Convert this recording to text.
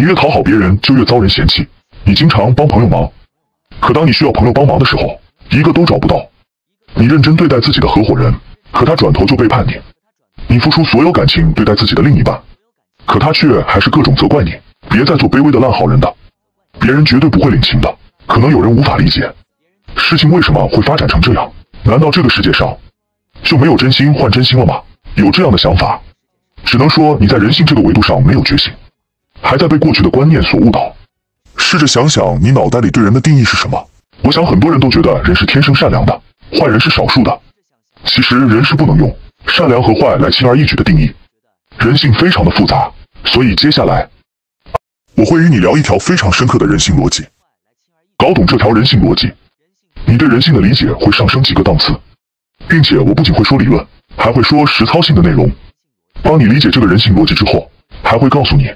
你越讨好别人，就越遭人嫌弃。你经常帮朋友忙，可当你需要朋友帮忙的时候，一个都找不到。你认真对待自己的合伙人，可他转头就背叛你。你付出所有感情对待自己的另一半，可他却还是各种责怪你。别再做卑微的烂好人的，别人绝对不会领情的。可能有人无法理解，事情为什么会发展成这样？难道这个世界上就没有真心换真心了吗？有这样的想法，只能说你在人性这个维度上没有觉醒，还在被过去的观念所误导。试着想想，你脑袋里对人的定义是什么？我想很多人都觉得人是天生善良的，坏人是少数的。其实人是不能用善良和坏来轻而易举的定义，人性非常的复杂。所以接下来我会与你聊一条非常深刻的人性逻辑。搞懂这条人性逻辑，你对人性的理解会上升几个档次，并且我不仅会说理论，还会说实操性的内容。当你理解这个人性逻辑之后，还会告诉你